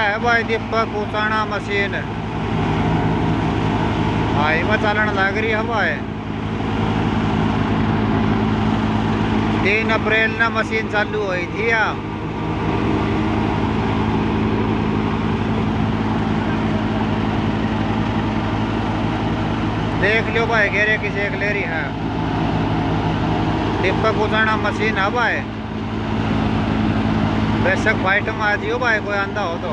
है भाई दीपक उताना machine. High में चलन लग रही है तीन अप्रैल ना मशीन चालू हुई थी, या। देख लो भाई, घेरे किसी एक ले रही है। दीपक उताना मशीन है દર્શક ફાઇટમાં જીઓ ભાઈ કોઈ આંધા હતો?